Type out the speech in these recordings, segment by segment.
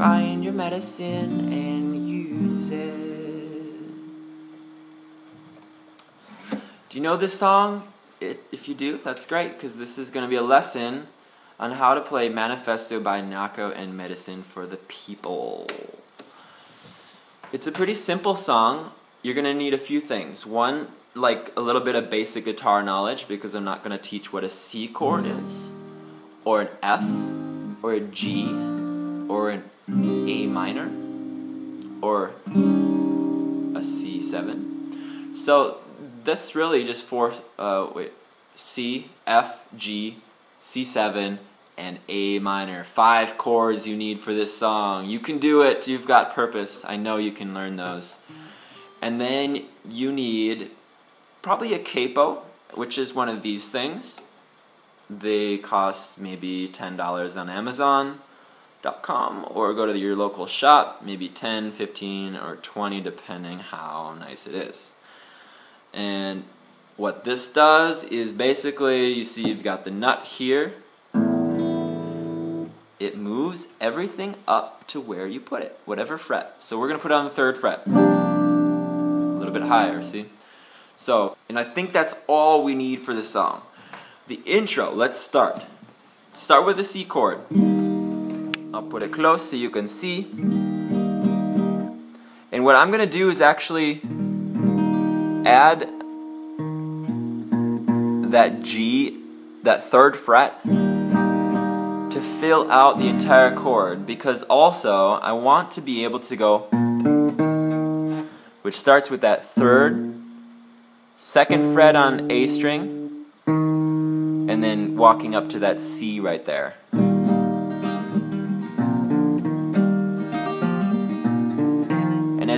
find your medicine and use it. Do you know this song? It, if you do, that's great because this is going to be a lesson on how to play Manifesto by Nahko and Medicine for the People. It's a pretty simple song. You're going to need a few things. One, like a little bit of basic guitar knowledge because I'm not going to teach what a C chord is, or an F, or a G, or an A minor, or a C7. So that's really just four, uh, wait, C, F, G, C7, and A minor. Five chords you need for this song. You can do it. You've got purpose. I know you can learn those. And then you need probably a capo, which is one of these things. They cost maybe $10 on Amazon.com or go to your local shop, maybe 10, 15, or 20 depending how nice it is. And what this does is basically, you see you've got the nut here. It moves everything up to where you put it, whatever fret. So we're going to put it on the third fret. A little bit higher, see? So, and I think that's all we need for the song. The intro, let's start. Start with the C chord. I'll put it close so you can see. And what I'm going to do is actually add that G, that third fret, to fill out the entire chord because also I want to be able to go, which starts with that third, second fret on A string, and then walking up to that C right there.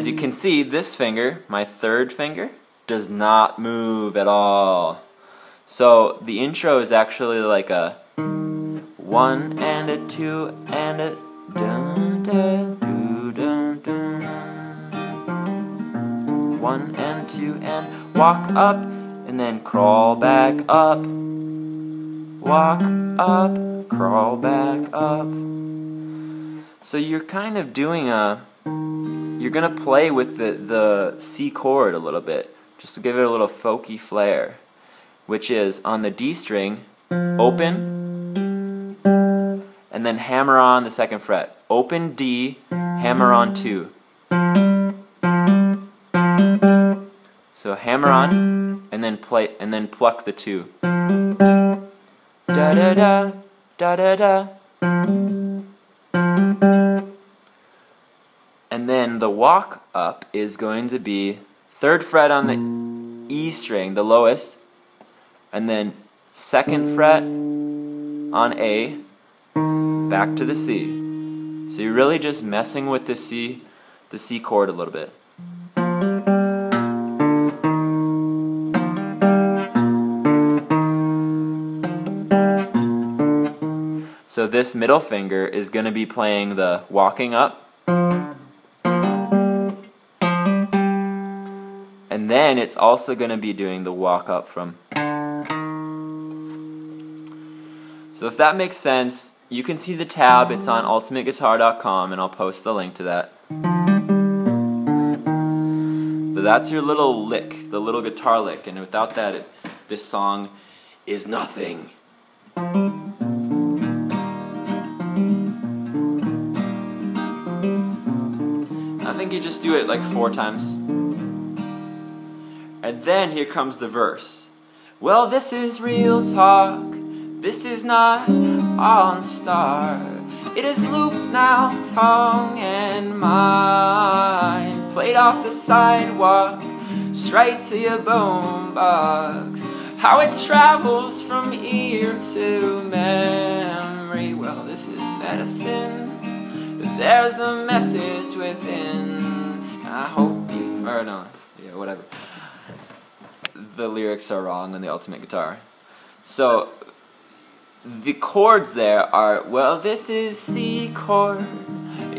As you can see, this finger, my third finger, does not move at all. So the intro is actually like a one and a two and a dun dun dun dun dun. One and two and walk up and then crawl back up. Walk up, crawl back up. So you're kind of doing a you're gonna play with the, the C chord a little bit, just to give it a little folky flair which is on the D string, open, and then hammer on the second fret. Open D, hammer on 2. So hammer on, and then play, and then pluck the 2. Da da da, da da da. The walk up is going to be third fret on the E string, the lowest, and then second fret on A, back to the C. So you're really just messing with the C, the C chord a little bit. So this middle finger is going to be playing the walking up. Then it's also going to be doing the walk up from So if that makes sense, you can see the tab. It's on ultimateguitar.com, and I'll post the link to that. But that's your little lick, the little guitar lick, and without that, it, this song is nothing. I think you just do it like four times. And then here comes the verse. Well, this is real talk. This is not on star. It is loop now, tongue and mind. Played off the sidewalk, straight to your bone box. How it travels from ear to memory. Well, this is medicine. There's a message within. I hope you. Or no, yeah, whatever. The lyrics are wrong on the ultimate guitar. So the chords there are, well, this is C chord,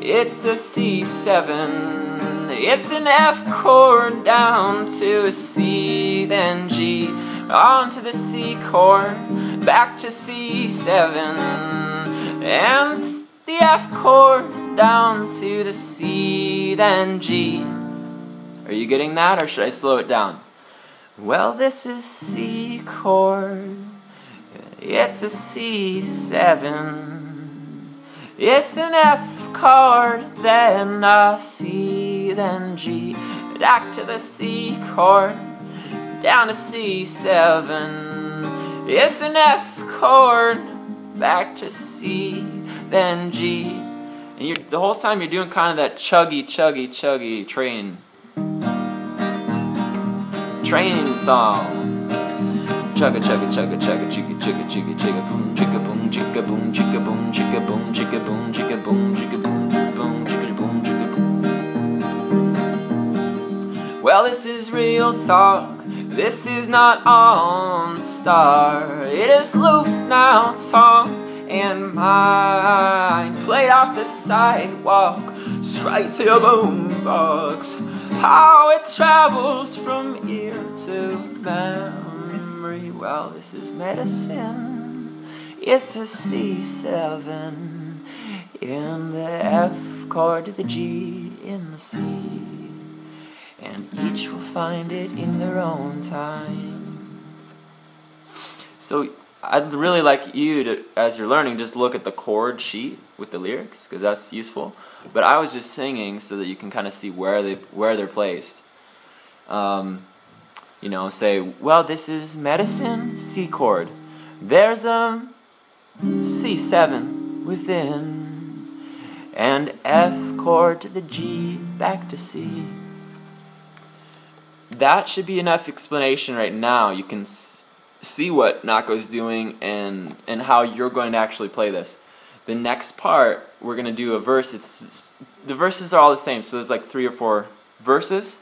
it's a C7, it's an F chord down to a C, then G, on to the C chord, back to C7, and the the F chord down to the C, then G. Are you getting that, or should I slow it down? Well, this is C chord. It's a C7. It's an F chord, then a C, then G. Back to the C chord, down to C7. It's an F chord, back to C, then G. And you're, the whole time you're doing kind of that chuggy, chuggy, chuggy train train song. Chugga chugga chugga chugga chugga chugga chugga chugga boom chugga boom chugga boom chugga boom chugga boom chugga boom chugga boom chugga boom boom chugga boom chugga boom. Well, this is real talk. This is not on star. It is loop now, tongue and mine. Played off the sidewalk, straight to your boombox how it travels from ear to memory. Well, this is medicine. It's a C7 in the F chord to the G in the C. And each will find it in their own time. So I'd really like you to, as you're learning, just look at the chord sheet with the lyrics because that's useful. But I was just singing so that you can kind of see where they where they're placed. Um, you know, say, well, this is medicine C chord. There's a C7 within, and F chord to the G back to C. That should be enough explanation right now. You can see what Nahko's doing and and how you're going to actually play this. The next part, we're going to do a verse. It's the verses are all the same, so there's like three or four verses,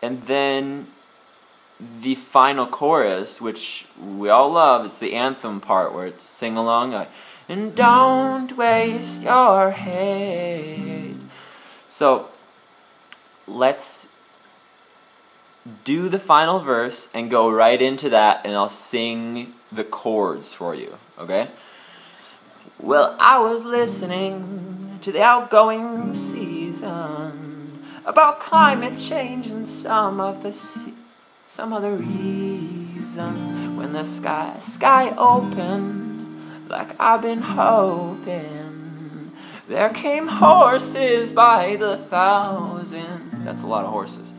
and then the final chorus, which we all love, is the anthem part where it's sing along. Like, and don't waste your head. So let's do the final verse and go right into that, and I'll sing the chords for you, okay? Well, I was listening to the outgoing season about climate change and some of the se- some other reasons when the sky sky opened like I've been hoping. There came horses by the thousands. That's a lot of horses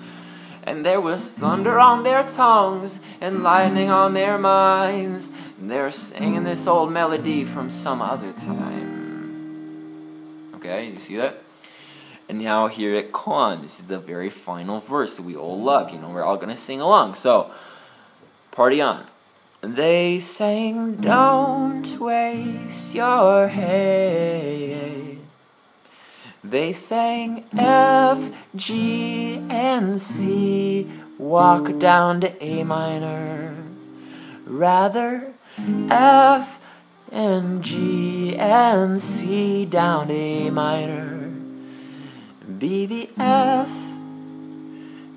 and there was thunder on their tongues and lightning on their minds. They're singing this old melody from some other time. Okay, you see that? And now here this is the very final verse that we all love. You know, we're all gonna sing along. So, party on. They sang, Don't waste your head they sang F, G, and C, walk down to A minor. Rather, F and G and C down A minor. Be the F,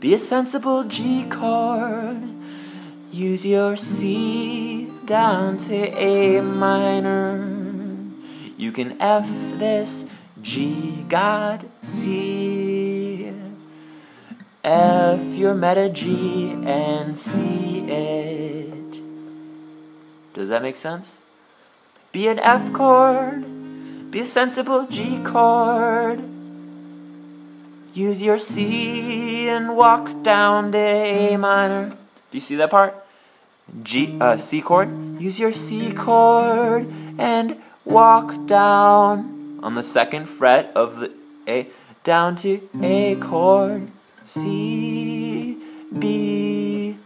be a sensible G chord. Use your C down to A minor. You can F this G God C F your meta G and C it. Does that make sense? Be an F chord, be a sensible G chord. Use your C and walk down to A minor. Do you see that part? G uh, C chord. Use your C chord and walk down on the second fret of the A down to A chord, C, B,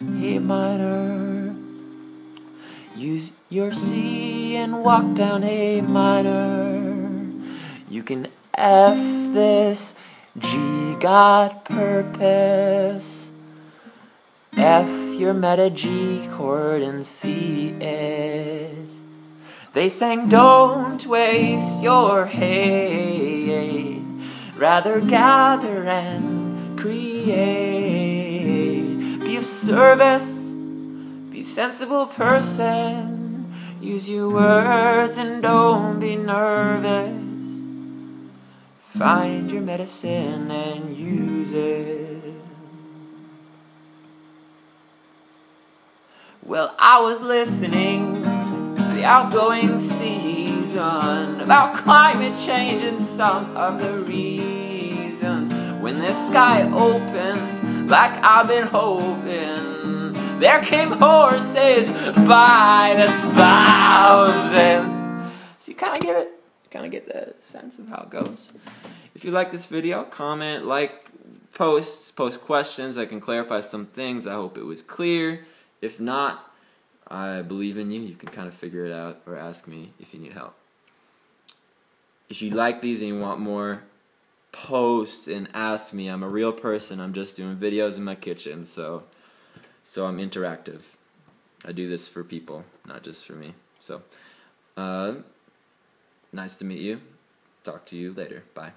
A minor. Use your C and walk down A minor. You can F this, G got purpose. F your meta G chord and C it. They sang, Don't waste your hate, rather gather and create. Be of service, sensible person. Use your words and don't be nervous. Find your medicine and use it. Well, I was listening to the outgoing season about climate change and some of the reasons. When the sky opened, like I've been hoping, there came horses by the thousands. So you kind of get it, kind of get the sense of how it goes. If you like this video, comment, like, post, post questions. I can clarify some things. I hope it was clear. If not, I believe in you. You can kind of figure it out or ask me if you need help. If you like these and you want more, post and ask me. I'm a real person. I'm just doing videos in my kitchen, so so I'm interactive. I do this for people, not just for me. So, uh, nice to meet you. Talk to you later. Bye.